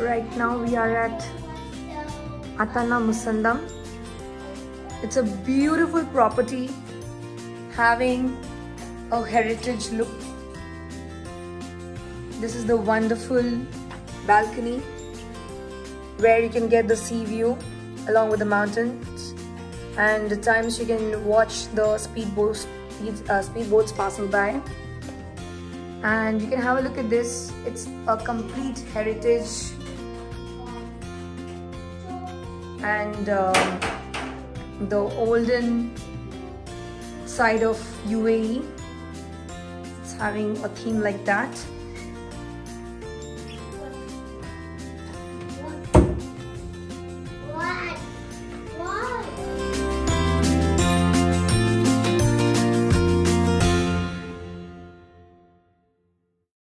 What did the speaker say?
we are at Atana Musandam. It's a beautiful property having a heritage look. This is the wonderful balcony where you can get the sea view along with the mountains and at times you can watch the speedboats uh, speedboats passing by and you can have a look at this it's a complete heritage and um, the olden side of UAE it's having a theme like that